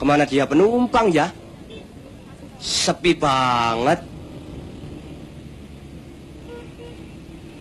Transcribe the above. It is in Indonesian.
Ke mana dia penumpang ya? Sepi banget.